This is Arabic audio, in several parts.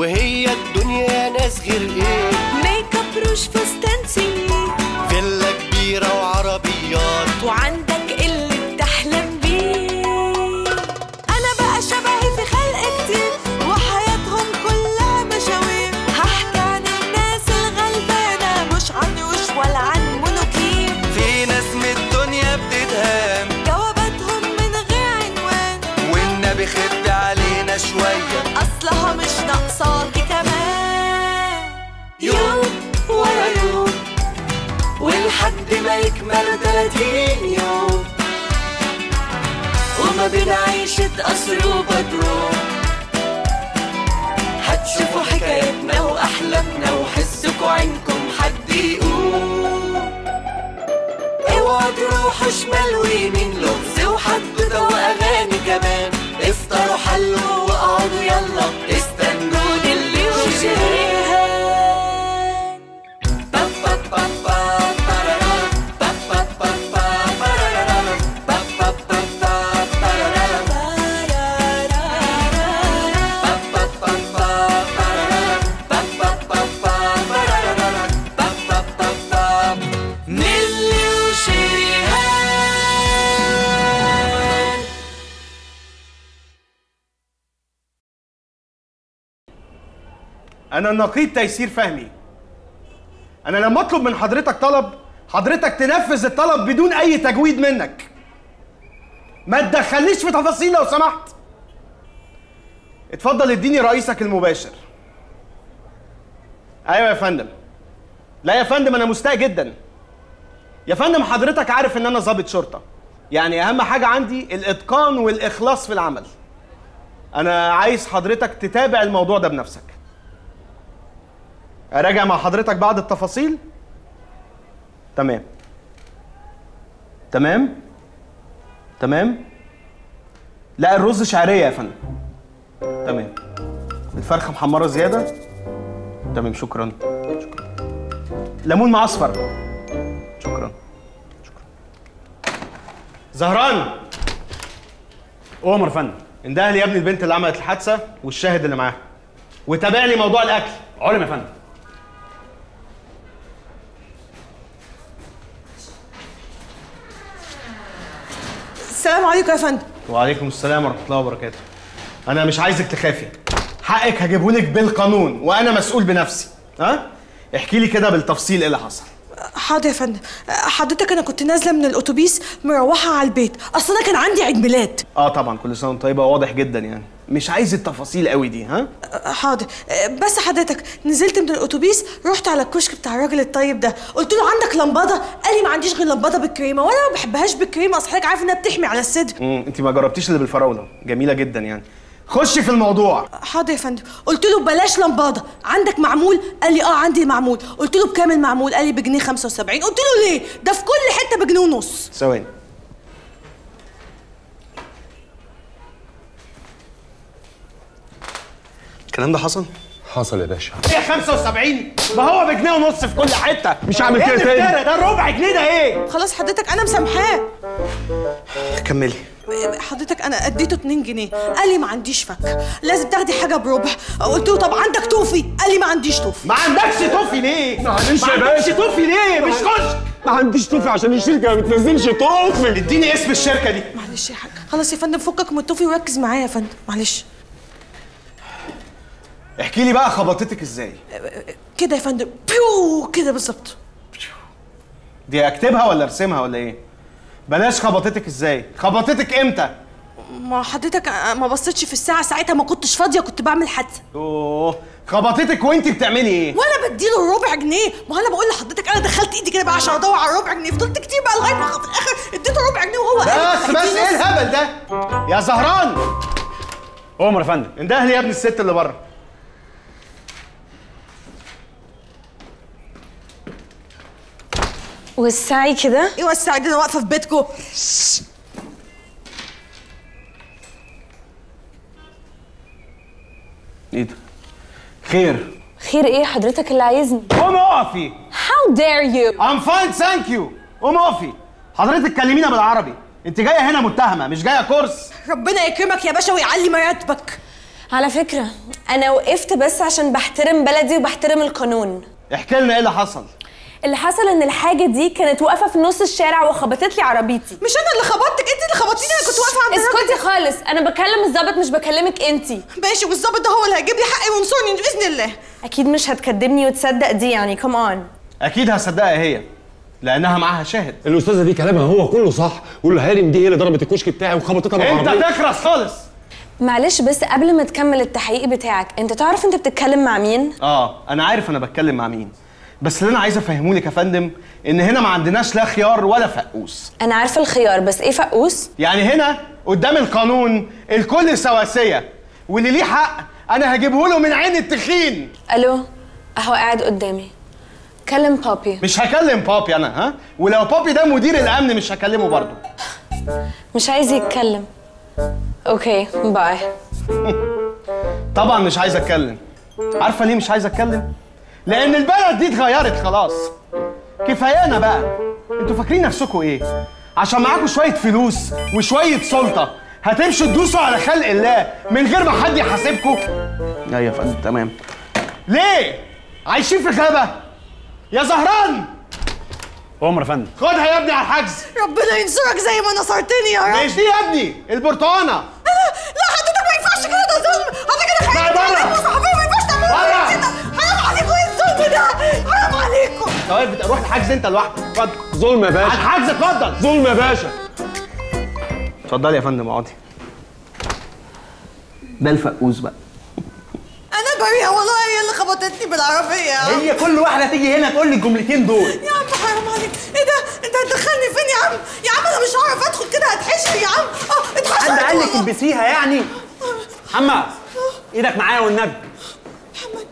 وهي الدنيا ناس غير إيه؟ ميك اب روش فستان 30 يوم وما بين عيشة قصر أنا النقيب تيسير فهمي. أنا لما أطلب من حضرتك طلب حضرتك تنفذ الطلب بدون أي تجويد منك. ما تدخلنيش في تفاصيل لو سمحت. اتفضل اديني رئيسك المباشر. أيوه يا فندم. لا يا فندم أنا مستاء جدا. يا فندم حضرتك عارف إن أنا ضابط شرطة. يعني أهم حاجة عندي الإتقان والإخلاص في العمل. أنا عايز حضرتك تتابع الموضوع ده بنفسك. اراجع مع حضرتك بعض التفاصيل؟ تمام. تمام؟ تمام؟ لا الرز شعرية يا فندم. تمام. الفرخة محمرة زيادة؟ تمام شكرا. شكرا ليمون مع اصفر شكرا. شكرا. زهران! عمر يا فندم. انده لي يا ابني البنت اللي عملت الحادثة والشاهد اللي معاها. وتابع لي موضوع الأكل. علم يا فندم. السلام عليكم يا فندم. وعليكم السلام ورحمة الله وبركاته. أنا مش عايزك تخافي. حقك هجيبهولك بالقانون وأنا مسؤول بنفسي. ها؟ احكي لي كده بالتفصيل إيه اللي حصل. حاضر يا فندم. حضرتك أنا كنت نازلة من الأتوبيس مروحة على البيت. أصل أنا كان عندي عيد ميلاد. آه طبعا كل سنة وأنت طيبة واضح جدا يعني. مش عايز التفاصيل قوي دي ها؟ حاضر. بس حضرتك نزلت من الأتوبيس رحت على الكشك بتاع الراجل الطيب ده. قلت له عندك لمبادة؟ قال لي ما عنديش غير لمبادة بالكريمة وأنا ما بحبهاش بالكريمة. أصل حضرتك عارف إنها بتحمي على الصدر. امم انت ما جربتيش اللي بالفراولة. جميلة جدا يعني. خشي في الموضوع. حاضر يا فندم. قلت له بلاش لمبادة. عندك معمول؟ قال لي آه عندي معمول. قلت له بكام المعمول قال لي بجنيه 75 قلت له ليه؟ ده في كل حتة بجنيه ونص. ثواني. الكلام ده حصل؟ حصل يا باشا. إيه 75 ما هو بجنيه ونص في كل حتة. مش هعمل كده تاني. ده الربع جنيه ده إيه؟ خلاص حضرتك أنا مسامحاه. كملي. حضرتك أنا أديته 2 جنيه. قال لي ما عنديش فك. لازم تاخدي حاجة بربع. قلت له طب عندك توفي؟ قال لي ما عنديش توفي. ما عندكش توفي ليه؟ معلش ما يا عندكش باشا. توفي ليه؟ مش كشك ما عنديش توفي عشان الشركة ما بتنزلش توفي. اديني اسم الشركة دي. معلش يا حاج. خلاص يا فندم فكك من التوفي وركز معايا يا فندم. معلش. احكي لي بقى خبطتك إزاي. كده يا فندم. بيو كده بالظبط. دي اكتبها ولا ارسمها ولا إيه؟ بلاش خبطتك إزاي. خبطتك إمتى؟ ما حضرتك ما بصيتش في الساعة ساعتها ما كنتش فاضية كنت بعمل حادثة. اوه خبطتك وانت بتعملي إيه؟ وأنا بديله الربع جنيه. ما أنا بقول لحضرتك أنا دخلت ايدي كده بقى عشان ادور على الربع جنيه. فضلت كتير بقى لغاية ما في الآخر اديته ربع جنيه وهو قال بس بس إيه. الهبل ده؟ يا زهران! عمر يا فندم. انده لي يا ابن الست اللي بره. والسعي كده. إيه وسع أنا واقفة في بيتكم إيه ده؟ خير. خير إيه؟ حضرتك اللي عايزني. قومي اقفي. How dare you. I'm fine thank you. قومي اقفي. حضرتك كلمينا بالعربي. انت جاية هنا متهمة مش جاية كورس. ربنا يكرمك يا باشا ويعلي مراتبك. على فكرة أنا وقفت بس عشان بحترم بلدي وبحترم القانون. احكي لنا إيه اللي حصل. اللي حصل إن الحاجة دي كانت واقفة في نص الشارع وخبطت لي عربيتي. مش أنا اللي خبطتك أنت اللي خبطتيني أنا كنت واقفة عند الراجل. اسكتي خالص. أنا بكلم الظابط مش بكلمك ده. ماشي والظابط ده هو اللي هيجيب لي حقي وينصرني بإذن الله. أكيد مش هتكدبني وتصدق دي يعني كم أون أكيد هصدقها هي لأنها معاها شاهد. الأستاذة دي كلامها هو كله صح قول له هارم دي هي اللي ضربت الكشك بتاعي وخبطتها أنت بالعربية. تخرس خالص. معلش بس قبل ما تكمل التحقيق بتاعك أنت تعرف أنت بتتكلم مع مين؟ آه أنا عارف أنا بتكلم مع مين. بس اللي أنا عايز أفهمه لك يا فندم إن هنا ما عندناش لا خيار ولا فقوس. أنا عارفة الخيار بس إيه فقوس؟ يعني هنا قدام القانون الكل سواسية واللي ليه حق أنا هجيبه له من عين التخين. ألو؟ أهو قاعد قدامي. كلم بابي. مش هكلم بابي أنا ها؟ ولو بابي ده مدير الأمن مش هكلمه برضه. مش عايز يتكلم. okay bye. طبعا مش عايز أتكلم. عارفة ليه مش عايز أتكلم؟ لأن البلد دي اتغيرت خلاص. كفايانا بقى. أنتوا فاكرين نفسكم إيه؟ عشان معاكم شوية فلوس وشوية سلطة هتمشوا تدوسوا على خلق الله من غير ما حد يحاسبكم أيوه يا فندم تمام. ليه؟ عايشين في غابة. يا زهران! عمر يا فندم. خدها يا ابني على الحجز. ربنا ينصرك زي ما نصرتني يا رب. مش دي يا ابني. البرتقانة. لا حضرتك ما ينفعش كده ده ظلم. حضرتك كده خايف. ده! حرام عليكم! طيب بت- روح الحجز انت لوحدك. اتفضل. ظلم يا على باشا. الحجز اتفضل. ظلم يا باشا. اتفضلي يا فندم اقعدي. ده الفقوس بقى. أنا بريئه والله هي اللي خبطتني بالعربية. يا عم هي كل واحدة تيجي هنا تقول لي الجملتين دول. يا عم حرام عليك. إيه ده؟ انت هتدخلني فين يا عم؟ يا عم أنا مش هعرف ادخل كده هتحشر يا عم. آه اتحشرت حد قال لك. البسيها يعني. محمد إيدك معايا والنبي. محمد.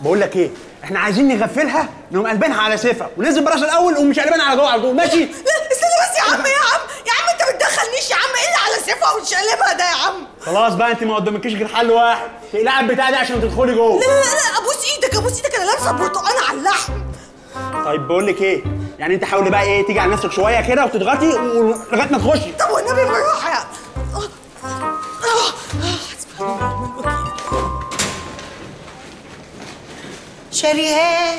بقول لك إيه؟ إحنا عايزين نغفلها نقوم قلبينها على سيفها وننزل براس الأول ومش قلبانها على جوه على طول. ماشي؟ لا استنى بس يا عم يا عم يا عم انت بتدخلنيش يا عم إيه اللي على سيفها وتشقلبها ده يا عم. خلاص بقى انت ما قدامكيش غير حل واحد تقلعي البتاع ده عشان تدخلي جوه. لا لا لا ابوس إيدك ابوس إيدك أنا لابسه برتقانه على اللحم. طيب بقول لك إيه؟ يعني انت حاولي بقى إيه تيجي على نفسك شوية كده وتضغطي لغايه ما تخشي. طب والنبي بالراحه شريهان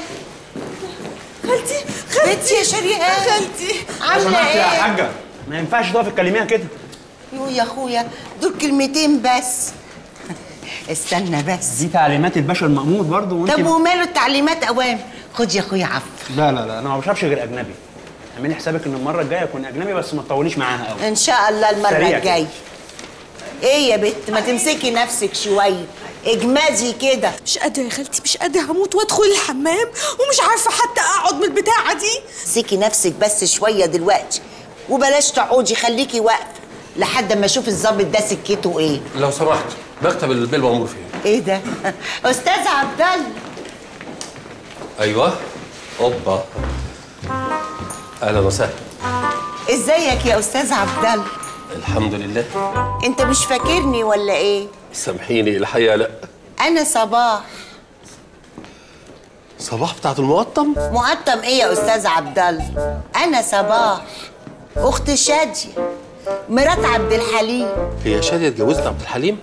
خالتي خالتي بنتي يا شريهان خالتي. عاملة يا إيه؟ حاجة. ما ينفعش تقفي تكلميها كده. يو يا أخويا دول كلمتين بس. استنى بس. دي تعليمات الباشا المأمور برضه وانت طب وماله التعليمات أوام؟ خد يا أخويا عفو. لا لا لا أنا ما بشربش غير أجنبي. اعملي حسابك إن المرة الجاية أكون أجنبي بس ما تطوليش معاها قوي إن شاء الله المرة. الجاية. إيه يا بت؟ ما تمسكي نفسك شوية. اجمدي كده. مش قادرة يا خالتي مش قادرة هموت وأدخل الحمام ومش عارفة حتى أقعد من البتاعة دي. امسكي نفسك بس شوية دلوقتي وبلاش تقعدي خليكي واقفة لحد ما أشوف الظابط ده سكته إيه. لو سمحت مكتب البيه المأمور فين؟ إيه ده؟ أستاذ عبد الله أيوه. أوبا. أهلا وسهلا. إزيك يا أستاذ عبد الله الحمد لله. أنت مش فاكرني ولا إيه؟ سامحيني الحقيقة لا. أنا صباح. صباح بتاعت المقطم؟ مقطم إيه يا أستاذ عبد الله أنا صباح. اخت شادية مرات عبد الحليم. هي شادية اتجوزت عبد الحليم؟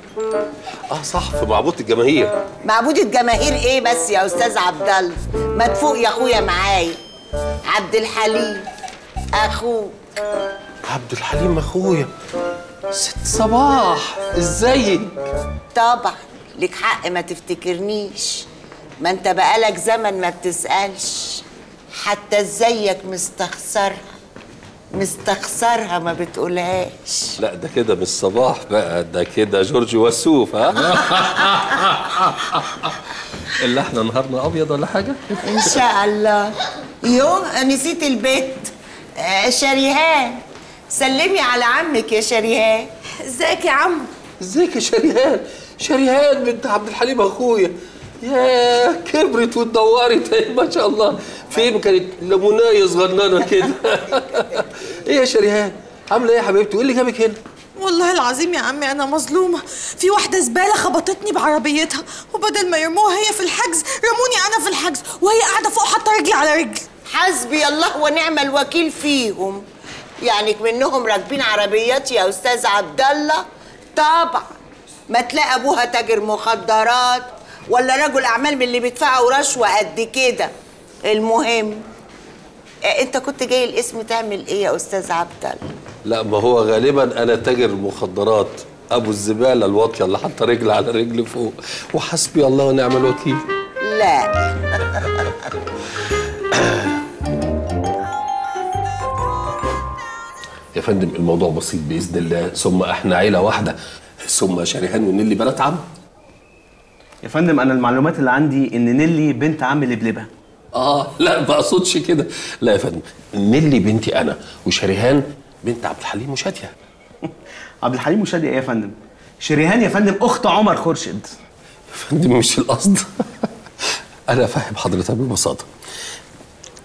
آه صح في معبود الجماهير. معبود الجماهير إيه بس يا أستاذ عبد الله ما تفوق يا أخويا معايا. عبد الحليم أخوك. عبد الحليم أخويا. ست صباح. إزيك؟ طبعا. لك حق ما تفتكرنيش. ما انت بقالك زمن ما بتسألش. حتى إزيك مستخسرها. مستخسرها ما بتقولهاش. لا ده كده مش صباح بقى. ده كده جورج وسوف ها؟ اللي إحنا نهارنا أبيض ولا حاجة؟ إن شاء الله. يوم نسيت البيت. آه، شريهان سلمي على عمك يا شريهان. ازيك يا عم؟ ازيك يا شريهان؟ شريهان بنت عبد الحليم أخويا. يا كبرت واتدورت ما شاء الله. فين كانت لمونايه صغننة كده؟ إيه يا شريهان؟ عاملة إيه يا حبيبتي؟ وايه اللي جابك هنا. والله العظيم يا عمي أنا مظلومة. في واحدة زبالة خبطتني بعربيتها وبدل ما يرموها هي في الحجز رموني أنا في الحجز وهي قاعدة فوق حاطة رجلي على رجلي. حسبي الله ونعم الوكيل فيهم. يعني منهم راكبين عربيات يا أستاذ عبد الله طبعا. ما تلاقي أبوها تاجر مخدرات ولا رجل أعمال من اللي بيدفعوا رشوة قد كده. المهم آه، أنت كنت جاي الاسم تعمل إيه يا أستاذ عبد الله لا ما هو غالبا أنا تاجر مخدرات. أبو الزبالة الواطية اللي حاطة رجل على رجل فوق. وحسبي الله ونعم الوكيل. لا. يا فندم الموضوع بسيط بإذن الله. ثم إحنا عيلة واحدة. ثم شريهان ونيلي بنات عم. يا فندم أنا المعلومات اللي عندي إن نيلي بنت عم لبلبة. آه لا ما أقصدش كده. لا يا فندم نيلي بنتي أنا وشريهان بنت عبد الحليم وشادية. عبد الحليم وشادي إيه يا فندم؟ شريهان يا فندم أخت عمر خورشيد. يا فندم مش القصد. أنا فاهم حضرتك ببساطة.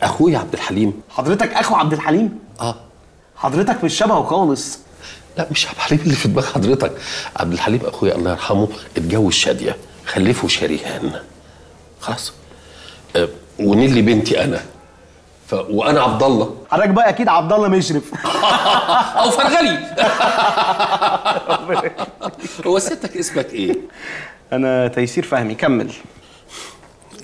أخويا عبد الحليم. حضرتك أخو عبد الحليم؟ آه. حضرتك مش شبهه خالص. لا مش عبد الحليم اللي في دماغ حضرتك. عبد الحليم أخويا الله يرحمه اتجوز شادية خلفه شريهان. خلاص. أه ونيلي بنتي أنا. ف... وأنا عبد الله. حضرتك بقى أكيد عبد الله مشرف. أو فرغلي. هو ستك اسمك إيه؟ أنا تيسير فهمي. كمل.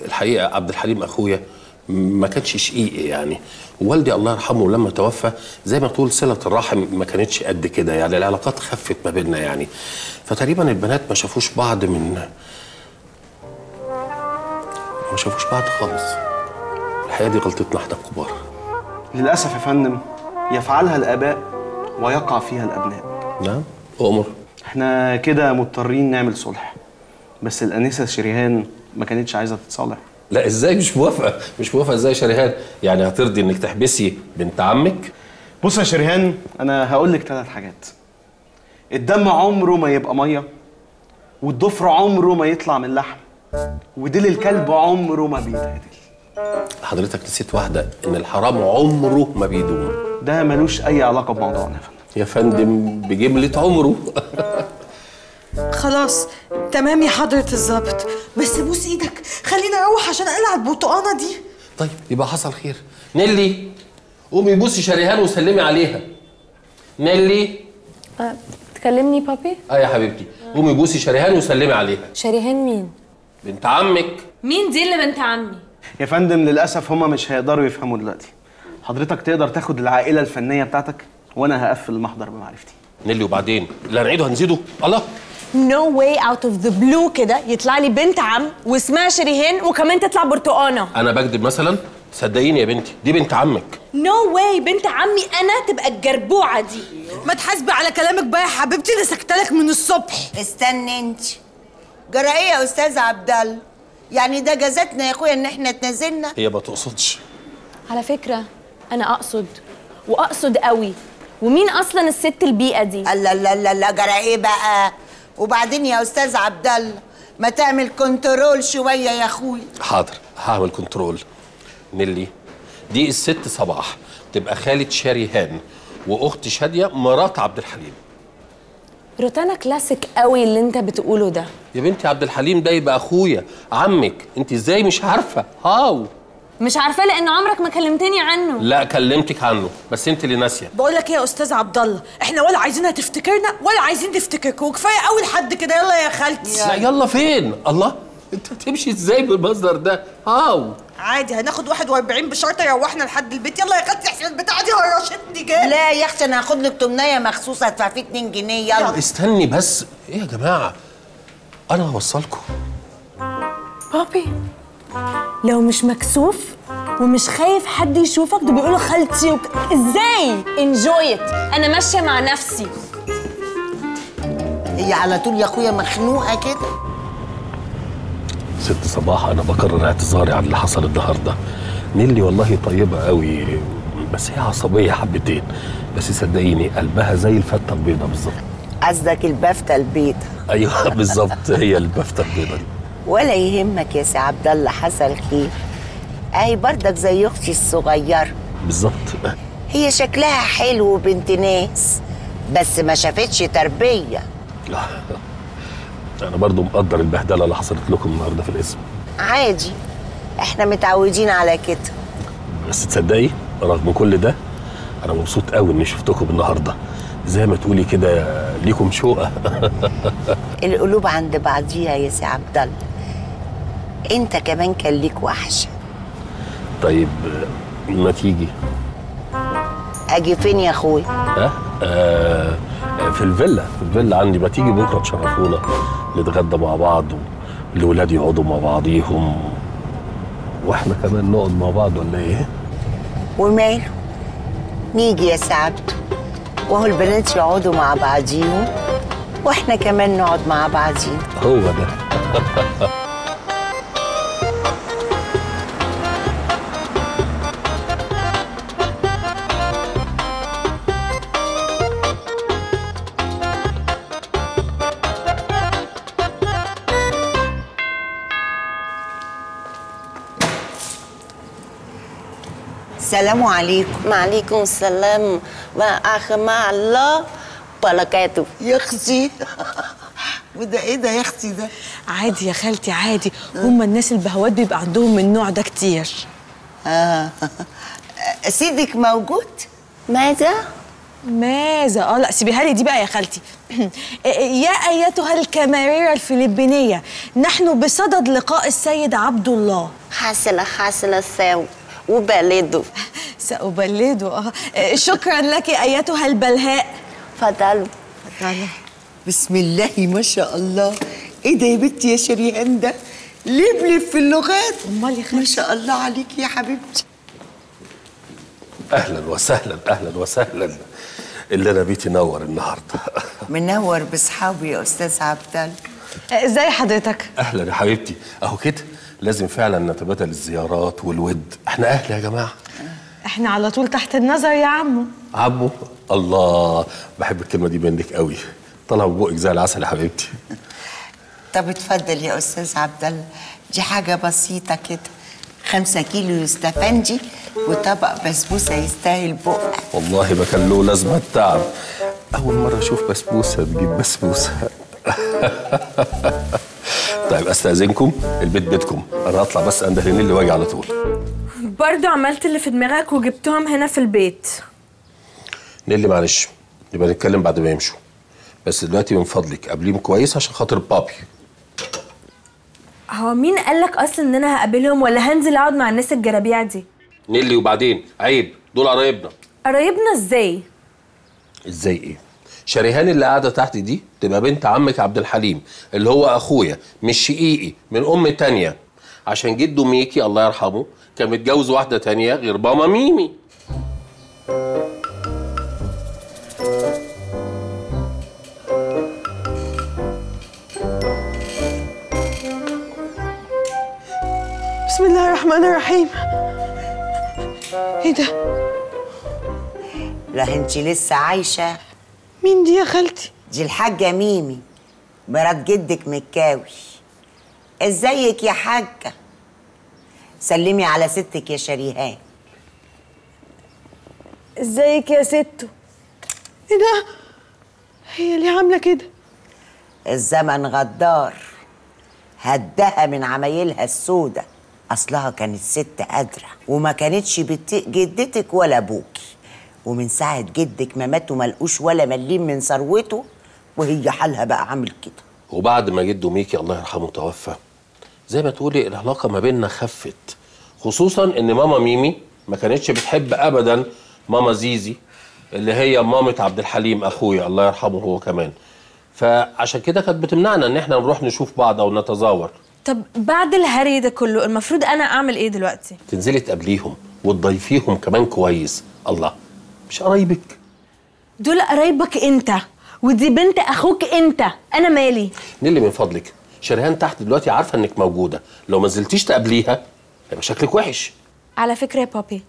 الحقيقة عبد الحليم أخويا ما كانش شقيقي يعني. والدي الله يرحمه لما توفى زي ما تقول صلة الرحم ما كانتش قد كده يعني العلاقات خفت ما بيننا يعني. فتقريبا البنات ما شافوش بعض من ما شافوش بعض خالص. الحقيقة دي غلطتنا إحنا الكبار. للأسف يا فندم يفعلها الآباء ويقع فيها الأبناء. نعم أمر إحنا كده مضطرين نعمل صلح. بس الأنسة شريهان ما كانتش عايزة تتصالح. لا إزاي؟ مش موافقة. مش موافقة. إزاي يا شريهان؟ يعني هترضي إنك تحبسي بنت عمك؟ بص يا شريهان أنا هقول لك ثلاث حاجات. الدم عمره ما يبقى مية والضفر عمره ما يطلع من لحم وديل الكلب عمره ما بيتعدل. حضرتك نسيت واحدة إن الحرام عمره ما بيدوم. ده ملوش أي علاقة بموضوعنا يا فندم. يا فندم بجملة عمره. خلاص تمام يا حضرة الظابط بس بوس إيدك خلينا أروح عشان اقلع البرتقانه دي. طيب يبقى حصل خير. نيللي قومي بوسي شريهان وسلمي عليها. نيللي. أه، تكلمني بابي؟ آه يا حبيبتي. قومي بوسي شريهان وسلمي عليها. شريهان مين؟ بنت عمك. مين دي اللي بنت عمي؟ يا فندم للأسف هما مش هيقدروا يفهموا دلوقتي. حضرتك تقدر تاخد العائلة الفنية بتاعتك وأنا هقفل المحضر بمعرفتي. نيللي وبعدين اللي هنعيده هنزيده. الله. no way out of the blue كده يطلع لي بنت عم واسمها شريهان وكمان تطلع برتقانة. أنا بكذب مثلا؟ صدقيني يا بنتي دي بنت عمك. No way بنت عمي أنا تبقى الجربوعة دي. ما تحاسبي على كلامك بقى يا حبيبتي أنا سكتلك من الصبح. استني انت. جرى إيه يا أستاذ عبد الله يعني ده جازتنا يا أخويا إن إحنا اتنازلنا؟ هي ما تقصدش. على فكرة أنا أقصد وأقصد قوي. ومين أصلا الست البيئة دي؟ لا لا لا لا جرى إيه بقى. وبعدين يا أستاذ عبد الله ما تعمل control شوية يا اخويا حاضر هعمل control. نيلي دي الست صباح تبقى خالة شريهان واخت شادية مرات عبد الحليم. روتانا كلاسيك قوي اللي انت بتقوله ده. يا بنتي عبد الحليم ده يبقى أخويا عمك. انت إزاي مش عارفة؟ How. مش عارفة لأن عمرك ما كلمتني عنه. لا كلمتك عنه بس أنت اللي ناسية. بقول لك إيه يا أستاذ عبد الله؟ إحنا ولا عايزينها تفتكرنا ولا عايزين نفتكرك وكفاية قوي لحد كده. يلا يا خالتي. لا يلا فين؟ الله أنت هتمشي إزاي بالمصدر ده؟ هاو. عادي هناخد 41 بشرطة يروحنا لحد البيت. يلا يا خالتي احسن البتاعة دي هرشتني جامد. لا يا أختي أنا هاخد لك تمنية مخصوص هدفع فيه 2 جنيه. يلا استني بس. إيه يا جماعة؟ أنا هوصلكم. بابي. لو مش مكسوف ومش خايف حد يشوفك ده بيقولوا خالتي وك... إزاي؟ انجوي أنا ماشية مع نفسي. هي على طول يا أخويا مخنوقة كده. ست صباح أنا بكرر اعتذاري عن اللي حصل النهارده. نيلي والله طيبة قوي بس هي عصبية حبتين. بس صدقيني قلبها زي الفتة البيضة بالظبط. قصدك البافته البيضة. أيوه بالظبط هي البفتة البيضة دي. ولا يهمك يا سي عبد الله حصل خير. اهي برضك زي أختي الصغيره بالظبط. هي شكلها حلو وبنت ناس بس ما شافتش تربية. أنا برضو مقدر البهدلة اللي حصلت لكم النهارده في الاسم. عادي. إحنا متعودين على كده. بس تصدقي رغم كل ده أنا مبسوط قوي إني شفتكم النهارده. زي ما تقولي كده ليكم شوقة. القلوب عند بعضيها يا سي عبد الله انت كمان كان ليك وحشه طيب ما تيجي؟ أجي فين يا اخويا ها؟ آه في الفيلا في الفيلا عندي. ما تيجي بكرة تشرفونا نتغدى مع بعض والولاد يقعدوا مع بعضيهم. وإحنا كمان نقعد مع بعض ولا إيه؟ وماله؟ نيجي يا سي عبده وهو البنات يقعدوا مع بعضيهم وإحنا كمان نقعد مع بعضينا. هو ده. السلام عليكم. وعليكم السلام. ورحمة الله وبركاته. يا أختي. وده إيه ده يا أختي ده؟ عادي يا خالتي عادي. هم الناس البهوات بيبقى عندهم من النوع ده كتير. آه. سيدك موجود؟ ماذا؟ ماذا؟ آه لا سيبيها لي دي بقى يا خالتي. يا أيتها الكاميريرا الفلبينية نحن بصدد لقاء السيد عبد الله. حصل حصل ساو وبلده سأبلده آه شكرا لك ايتها البلهاء فضلوا بسم الله ما شاء الله إيه ده يا بنتي يا شريهان ده لبلب في اللغات امال يا ما شاء الله عليك يا حبيبتي أهلا وسهلا أهلا وسهلا. اللي أنا بيتي نور النهارده. منور باصحابي يا أستاذ عبد الله إزاي حضرتك؟ أهلا يا حبيبتي. أهو كده. لازم فعلا نتبادل الزيارات والود. إحنا أهل يا جماعة. إحنا على طول تحت النظر يا عمو. عمو الله. بحب الكلمة دي منك قوي. طالعه من بقك زي العسل يا حبيبتي. طب اتفضل يا أستاذ عبد الله دي حاجة بسيطة كده. خمسة كيلو يستفندي وطبق بسبوسة يستاهل بقى والله ما كان له لازمة التعب أول مرة أشوف بسبوسة تجيب بسبوسة. طيب أستأذنكم البيت بيتكم. أنا هطلع بس انده لنيلي واجي على طول. برضو عملت اللي في دماغك وجبتهم هنا في البيت. نيلي معلش نبقى نتكلم بعد ما يمشوا. بس دلوقتي من فضلك قابليهم كويس عشان خاطر بابي. هو مين قالك أصلا إن أنا هقابلهم ولا هنزل أقعد مع الناس الجرابيع دي؟ نيلي وبعدين؟ عيب دول قرايبنا. قرايبنا إزاي؟ إزاي إيه؟ شريهان اللي قاعدة تحت دي تبقى بنت عمك عبد الحليم اللي هو أخويا مش شقيقي من أم تانية. عشان جده ميكي الله يرحمه كان متجوز واحدة تانية غير ماما ميمي. بسم الله الرحمن الرحيم. إيه ده؟ لا انت لسه عايشة؟ مين دي يا خالتي؟ دي الحاجة ميمي. مرات جدك مكاوي. إزيك يا حاجة؟ سلمي على ستك يا شريهان. إزيك يا ستو؟ إيه ده؟ هي ليه عاملة كده؟ الزمن غدار. هدها من عمايلها السودة. أصلها كانت ست قادره وما كانتش بتطيق جدتك ولا أبوكي. ومن ساعة جدك ما مات وما لقوش ولا مليم من ثروته وهي حالها بقى عامل كده. وبعد ما جده ميكي الله يرحمه توفى زي ما تقولي العلاقة ما بيننا خفت. خصوصا إن ماما ميمي ما كانتش بتحب ابدا ماما زيزي اللي هي مامة عبد الحليم أخويا الله يرحمه هو كمان. فعشان كده كانت بتمنعنا إن إحنا نروح نشوف بعض أو نتزاور. طب بعد الهري ده كله المفروض أنا أعمل إيه دلوقتي؟ تنزلي تقابليهم وتضيفيهم كمان كويس. الله. مش قرايبك. دول قرايبك انت ودي بنت أخوك انت. أنا مالي؟ نيلي من فضلك. شريهان تحت دلوقتي عارفة انك موجودة. لو ما نزلتيش تقابليها هيبقى شكلك وحش. على فكرة يا بابي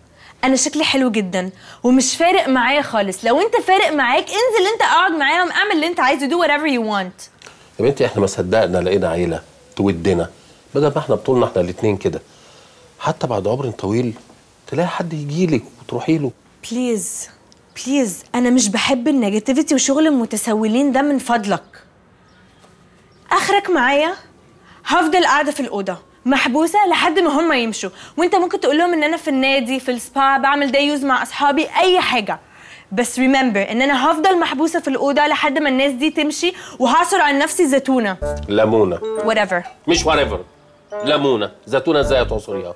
أنا شكلي حلو جدا ومش فارق معايا خالص. لو انت فارق معاك انزل انت اقعد معاهم اعمل اللي انت عايزه do whatever you want. يا بنتي إحنا ما صدقنا لقينا عيلة تودنا. بدل ما إحنا بطولنا إحنا الاتنين كده. حتى بعد عمر طويل تلاقي حد يجيلك وتروحي له. please please أنا مش بحب ال negativity وشغل المتسولين ده من فضلك. آخرك معايا؟ هفضل قاعدة في الأوضة محبوسة لحد ما هم يمشوا. وأنت ممكن تقول لهم إن أنا في النادي في السبا بعمل day use مع أصحابي أي حاجة. بس remember إن أنا هفضل محبوسة في الأوضة لحد ما الناس دي تمشي وهعصر عن نفسي زيتونه ليمونة. Whatever. مش whatever. ليمونة. زيتونه إزاي هتعصريها؟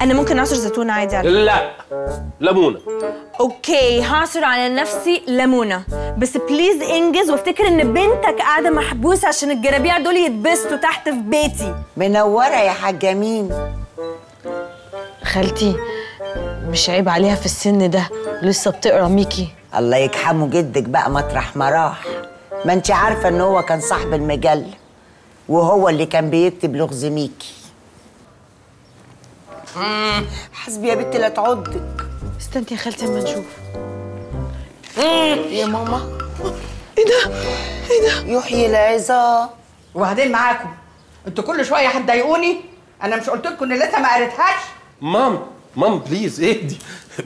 أنا ممكن اعصر زيتونه عادي على لا ليمونة. okay هعصر على نفسي ليمونة. بس please إنجز وافتكر إن بنتك قاعدة محبوسة عشان الجرابيع دول يتبسطوا تحت في بيتي. منورة يا حاجة مين خالتي مش عيب عليها في السن ده. لسه بتقرأ ميكي. الله يجحمه جدك بقى مطرح ما راح. ما انت عارفة إن هو كان صاحب المجلة وهو اللي كان بيكتب لغز ميكي. حسبي يا بنتي لا تعضك. استني يا خالتي اما نشوف. يا ماما. إيه ده؟ إيه ده؟ يحيي العظام وبعدين معاكم. أنتوا كل شوية هتضايقوني أنا مش قلت لكم إن لسه ما قريتهاش؟ mom mom please اهدي.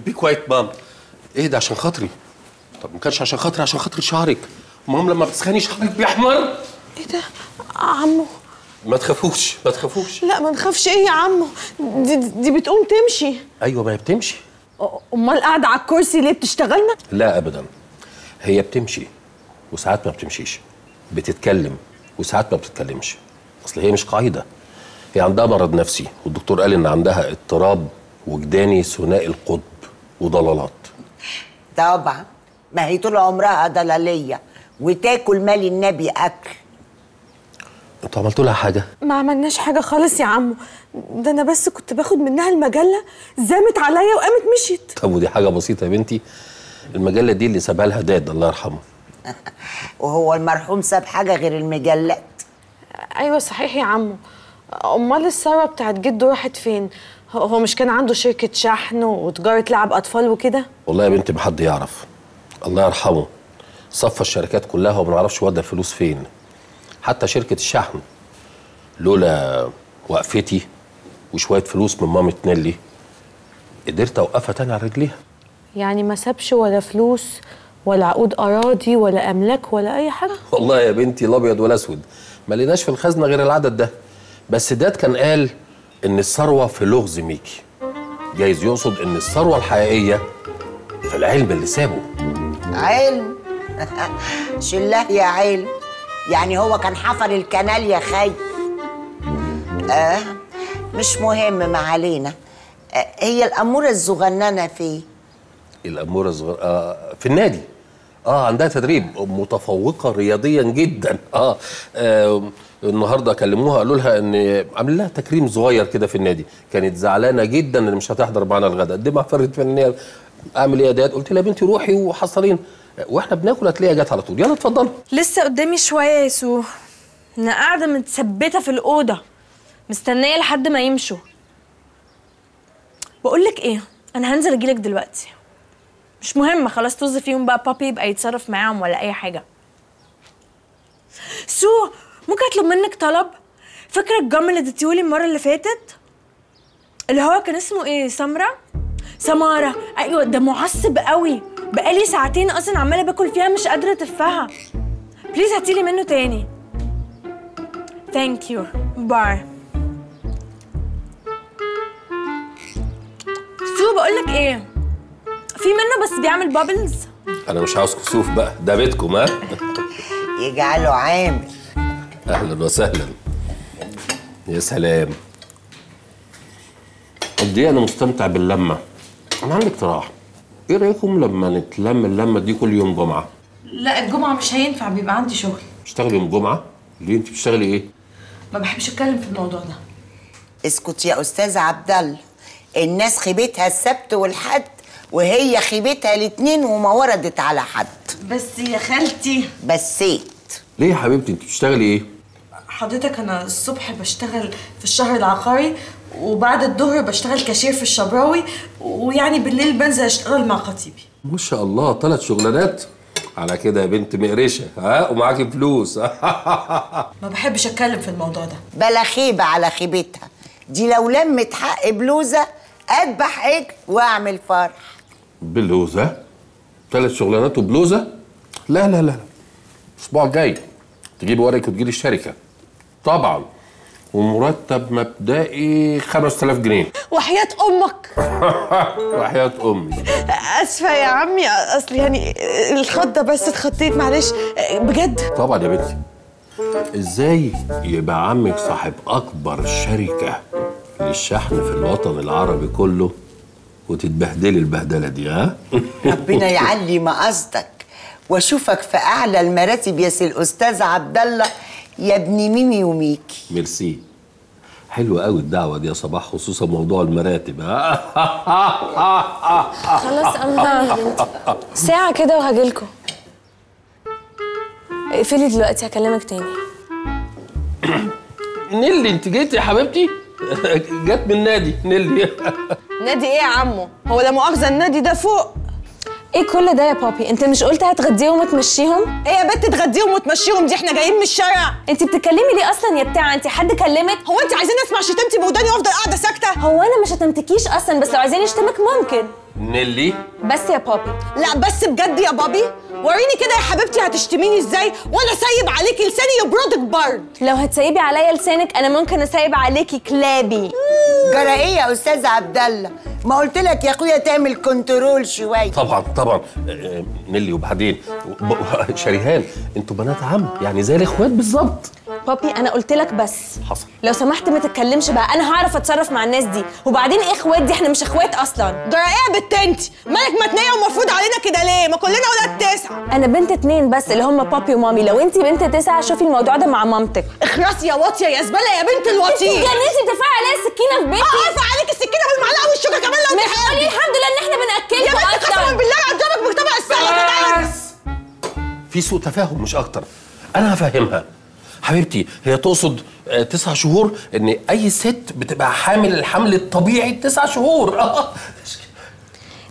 be quiet mom. اهدي عشان خاطري. طب ما كانش عشان خاطري عشان خاطر شعرك. mom لما بتسخني شعرك بيحمر. إيه ده؟ عمو. ما تخافوش ما تخافوش. لا ما نخافش. إيه يا عمو دي, دي بتقوم تمشي. أيوه ما هي بتمشي. أمال قاعدة على الكرسي ليه بتشتغلنا؟ لا ابدا. هي بتمشي وساعات ما بتمشيش. بتتكلم وساعات ما بتتكلمش. أصل هي مش قاعدة. هي عندها مرض نفسي والدكتور قال إن عندها اضطراب وجداني ثنائي القطب وضلالات. طبعا. ما هي طول عمرها ضلاليه وتاكل مال النبي أكل. أنتوا عملتوا لها حاجة؟ ما عملناش حاجة خالص يا عمو. ده أنا بس كنت باخد منها المجلة زامت عليا وقامت مشيت. طب ودي حاجة بسيطة يا بنتي. المجلة دي اللي سابها لها داد الله يرحمه وهو المرحوم ساب حاجة غير المجلات. أيوه صحيح يا عمو. أمال الثروه بتاعت جده راحت فين؟ هو- مش كان عنده شركة شحن وتجارة لعب أطفال وكده؟ والله يا بنتي ما حد يعرف. الله يرحمه. صفى الشركات كلها وما نعرفش ودى الفلوس فين. حتى شركة الشحن. لولا وقفتي وشوية فلوس من مامة نيلي قدرت أوقفها تاني على رجليها. يعني ما سابش ولا فلوس ولا عقود أراضي ولا أملاك ولا أي حاجة؟ والله يا بنتي الابيض والاسود ما لقيناش في الخزنة غير العدد ده. بس داد كان قال إن الثروة في لغز ميكي. جايز يقصد إن الثروة الحقيقية في العلم اللي سابه. علم؟ شله يا علم. يعني هو كان حفر الكنال يا خي. آه مش مهم ما علينا. آه هي الأمورة الصغننة فيه الاموره الصغيره آه في النادي. آه عندها تدريب متفوقة رياضيا جدا. آه, آه النهارده كلموها قالوا لها إن عامل لها تكريم صغير كده في النادي. كانت زعلانة جدا إن مش هتحضر معانا الغداء. قدمها فرقه فنيه أعمل إيه يا داد قلت لها بنتي روحي وحصلين. وإحنا بناكل هتلاقيها جت على طول. يلا اتفضلوا لسه قدامي شوية يا يسوع أنا قاعدة متثبتة في الأوضة. مستنية لحد ما يمشوا. بقول لك إيه أنا هنزل اجيلك دلوقتي. مش مهم خلاص طز فيهم بقى بابي يبقى يتصرف معاهم ولا أي حاجة. سو ممكن أطلب منك طلب؟ فاكرة الجم اللي اديتيهولي المرة اللي فاتت؟ اللي هو كان اسمه إيه سمرة؟ سمارة. أيوه ده معصب قوي. بقالي ساعتين أصلا عماله باكل فيها مش قادره اتفها please هاتيلي منه تاني. thank you bye so بقول لك إيه؟ في منه بس بيعمل bubbles أنا مش عاوز كسوف بقى. ده بيتكم ها؟ يجعله عامل. أهلا وسهلا. يا سلام. قد إيه أنا مستمتع باللمة. أنا عندي اقتراح. إيه رأيكم لما نتلم اللمه دي كل يوم جمعة؟ لا الجمعة مش هينفع بيبقى عندي شغل. بتشتغلي يوم جمعة؟ ليه انت بتشتغلي إيه؟ ما بحبش اتكلم في الموضوع ده. اسكت يا أستاذ عبد الله الناس خيبتها السبت والحد وهي خيبتها الاثنين وما وردت على حد. بس يا خالتي. بسيت. ليه يا حبيبتي؟ انت بتشتغلي إيه؟ حضرتك أنا الصبح بشتغل في الشهر العقاري وبعد الظهر بشتغل كاشير في الشبراوي ويعني بالليل بنزل أشتغل مع خطيبي. ما شاء الله ثلاث شغلانات؟ على كده يا بنت مقرشة ها؟ ومعاكي فلوس. ما بحبش أتكلم في الموضوع ده. بلا خيبة على خيبتها. دي لو لمت حق بلوزة أذبح عجل وأعمل فرح. بلوزة؟ ثلاث شغلانات وبلوزة؟ لا لا لا الأسبوع الجاي تجيبي ورقك وتجيلي الشركة. طبعا. ومرتب مبدئي 5000 جنيه. وحياة أمك. وحياة أمي. أسفة يا عمي أصل يعني الخضة بس اتخطيت معلش. بجد؟ طبعا يا بنتي. إزاي يبقى عمك صاحب أكبر شركة للشحن في الوطن العربي كله وتتبهدلي البهدلة دي ها؟ ربنا يعلي مقاصدك واشوفك في أعلى المراتب يا سي الأستاذ عبد الله. يا ابن ميمي وميكي. ميرسي. حلوة قوي الدعوة دي يا صباح خصوصا موضوع المراتب ها؟ خلاص أنا يا بنتي ساعة كده وهجيلكوا اقفلي دلوقتي هكلمك تاني. نيلي انت جيتي يا حبيبتي؟ جت من نادي نيلي. نادي إيه يا عمو؟ هو لا مؤاخذة النادي ده فوق. إيه كل ده يا بابي؟ انت مش قلت هتغديهم وتمشيهم؟ إيه يا بنت تغديهم وتمشيهم؟ دي إحنا جايين من الشارع. انت بتتكلمي ليه أصلا يا بتاعه انت حد كلمك؟ هو انت عايزين اسمع شتمتي بوداني وافضل قاعدة ساكتة؟ هو أنا مش هتمتكيش أصلا بس لو عايزين يشتمك ممكن. نيلي. بس يا بابي. لا بس بجد يا بابي. وريني كده يا حبيبتي هتشتميني إزاي وأنا سايب عليكي لساني يبردك برد لو هتسيبي عليا لسانك أنا ممكن اسيب عليكي كلابي. جرى إيه يا أستاذ عبد الله ما قلت لك يا أخويا تعمل control شوية. طبعا طبعا. نيلي وبعدين؟ شريهان أنتوا بنات عم يعني زي الاخوات بالظبط. بابي أنا قلت لك بس. حصل. لو سمحت ما تتكلمش بقى أنا هعرف اتصرف مع الناس دي. وبعدين إيه اخوات دي إحنا مش اخوات أصلا. جرى إيه يا بت انت. مالك متنية ومفروض علينا كده ليه؟ ما كلنا ولاد تسعة. أنا بنت اتنين بس اللي هم بابي ومامي. لو انت بنت تسعة شوفي الموضوع ده مع مامتك. اخرسي يا واطية يا زبالة يا بنت انت الوطيه اتجننتي بترفعي عليا السكينة في بيتي؟ آه ارفع عليك السكينة بالمعلقه والشوكة كمان لو قولي الحمد لله إن إحنا يا بناكلكم بنت قسما بالله عضمك بطبق السلطة. ده في سوء تفاهم مش أكتر. أنا هفهمها. حبيبتي هي تقصد تسع شهور إن أي ست بتبقى حامل الحمل الطبيعي تسع شهور.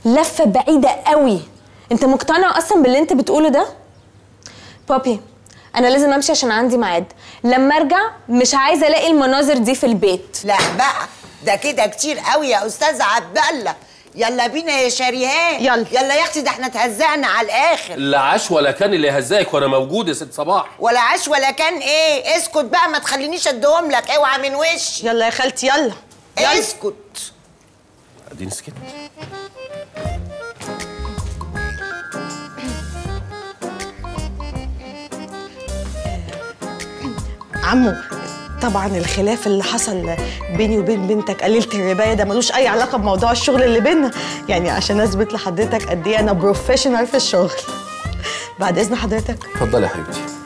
لفة بعيدة قوي. أنت مقتنع أصلا باللي أنت بتقوله ده؟ بابي أنا لازم أمشي عشان عندي ميعاد. لما أرجع مش عايزة ألاقي المناظر دي في البيت. لا بقى ده كده كتير قوي يا أستاذ عبد الله. يلا بينا يا شريهان. يلا. يلا يا أختي ده إحنا اتهزقنا على الآخر. لا عاش ولا كان اللي هزاك وأنا موجود يا ست صباح. ولا عاش ولا كان إيه. اسكت بقى ما تخلينيش اديهم لك. اوعى من وشي. يلا يا خالتي يلا. يلا. اسكت. اديني سكت عمو طبعا الخلاف اللي حصل بيني وبين بنتك قليلة الرباية ده ملوش أي علاقة بموضوع الشغل اللي بينا يعني عشان أثبت لحضرتك قد إيه أنا بروفيشنال في الشغل. بعد إذن حضرتك. اتفضلي يا حبيبتي.